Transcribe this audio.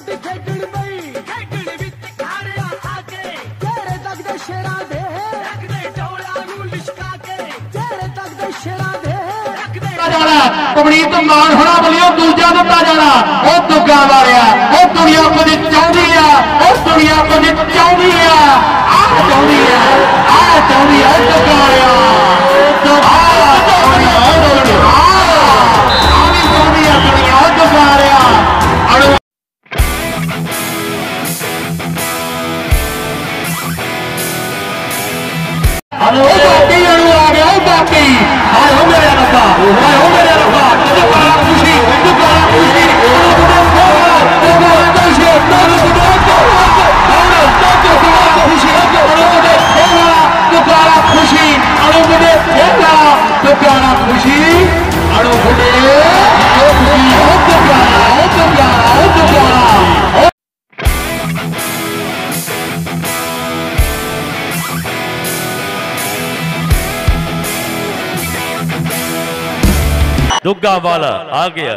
ਉੱਡ ਤੱਕ ਦੇ ਸ਼ੇਰਾਂ ਦੇ। ਰੱਖਦੇ ਨੂੰ ਕਮਣੀ ਤੋਂ ਮਾਨ ਹੋਣਾ ਬਲਿਓ ਦੂਜਿਆਂ ਨੂੰ ਤਾਜਾ I don't believe. दुग्गा वाला आ गया